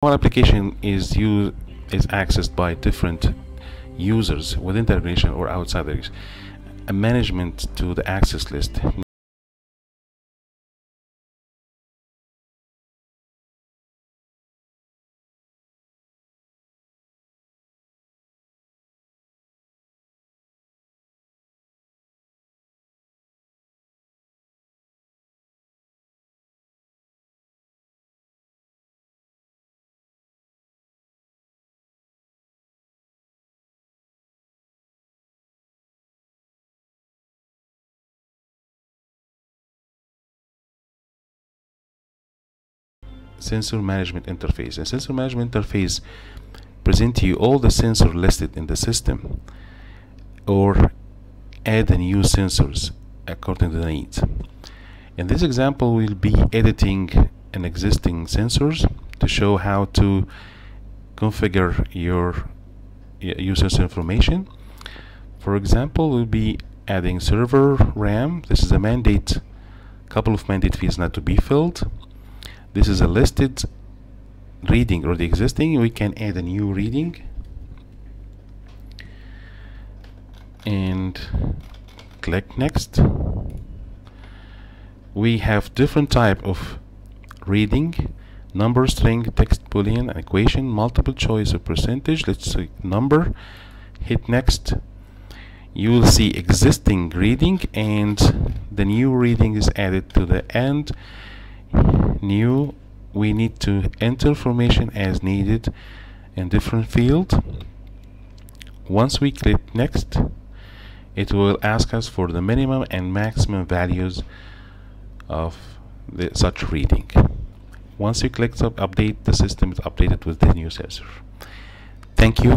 One application is used is accessed by different users within the organization or outsiders. A management to the access list sensor management interface. A sensor management interface present you all the sensors listed in the system or add new sensors according to the needs. In this example, we'll be editing an existing sensors to show how to configure your user's information. For example, we'll be adding server RAM. This is a mandate, couple of mandate fields not to be filled this is a listed reading already existing. We can add a new reading. And click next. We have different type of reading. Number string text boolean equation multiple choice or percentage. Let's say number. Hit next. You will see existing reading and the new reading is added to the end new we need to enter information as needed in different field. Once we click next it will ask us for the minimum and maximum values of the, such reading. Once you click update the system is updated with the new sensor. Thank you